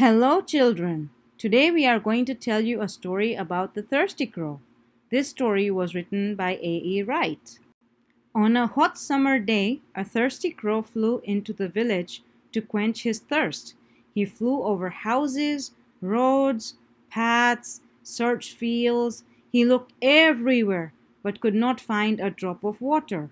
Hello, children. Today we are going to tell you a story about the thirsty crow. This story was written by A.E. Wright. On a hot summer day, a thirsty crow flew into the village to quench his thirst. He flew over houses, roads, paths, searched fields. He looked everywhere but could not find a drop of water.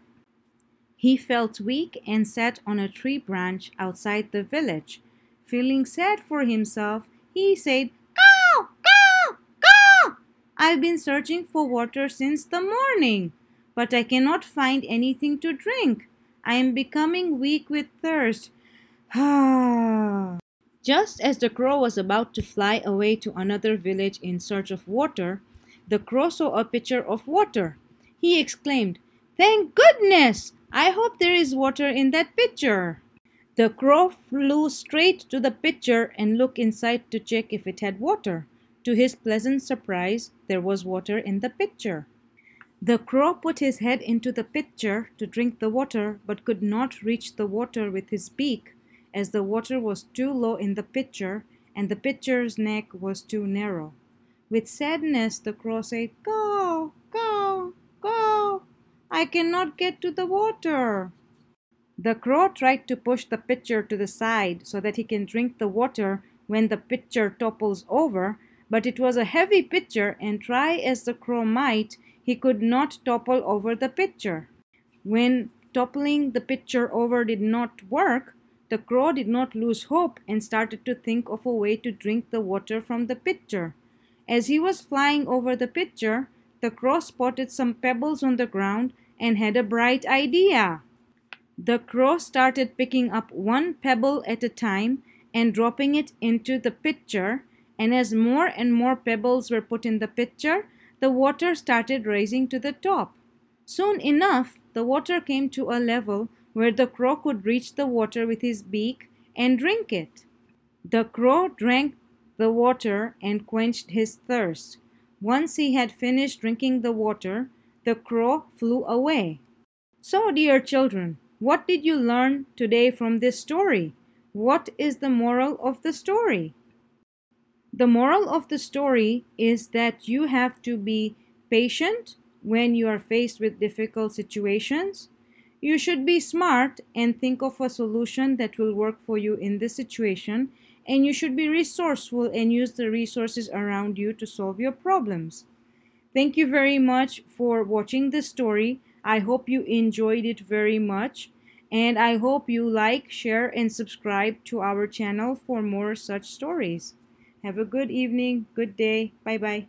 He felt weak and sat on a tree branch outside the village. Feeling sad for himself, he said, Caw, caw, caw! I've been searching for water since the morning, but I cannot find anything to drink. I am becoming weak with thirst. Just as the crow was about to fly away to another village in search of water, the crow saw a pitcher of water. He exclaimed, Thank goodness! I hope there is water in that pitcher. The crow flew straight to the pitcher and looked inside to check if it had water. To his pleasant surprise, there was water in the pitcher. The crow put his head into the pitcher to drink the water, but could not reach the water with his beak, as the water was too low in the pitcher and the pitcher's neck was too narrow. With sadness, the crow said, Go, go, go. I cannot get to the water. The crow tried to push the pitcher to the side so that he can drink the water when the pitcher topples over, but it was a heavy pitcher and try as the crow might, he could not topple over the pitcher. When toppling the pitcher over did not work, the crow did not lose hope and started to think of a way to drink the water from the pitcher. As he was flying over the pitcher, the crow spotted some pebbles on the ground and had a bright idea. The crow started picking up one pebble at a time and dropping it into the pitcher, and as more and more pebbles were put in the pitcher, the water started rising to the top. Soon enough, the water came to a level where the crow could reach the water with his beak and drink it. The crow drank the water and quenched his thirst. Once he had finished drinking the water, the crow flew away. So, dear children, what did you learn today from this story? What is the moral of the story? The moral of the story is that you have to be patient when you are faced with difficult situations. You should be smart and think of a solution that will work for you in this situation and you should be resourceful and use the resources around you to solve your problems. Thank you very much for watching this story. I hope you enjoyed it very much and I hope you like, share and subscribe to our channel for more such stories. Have a good evening, good day. Bye bye.